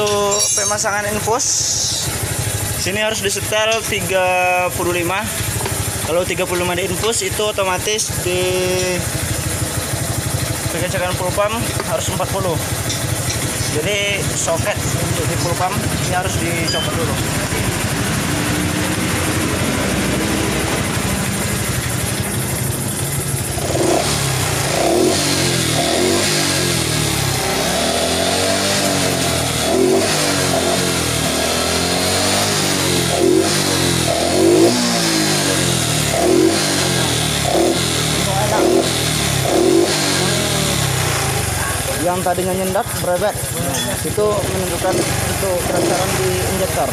untuk pemasangan infus sini harus disetel 35 kalau 35 di infus itu otomatis di pengecekan full pump harus 40 jadi soket untuk di full pump ini harus dicopot dulu yang tadinya nyendat berebet itu menunjukkan untuk kerancaran di injektor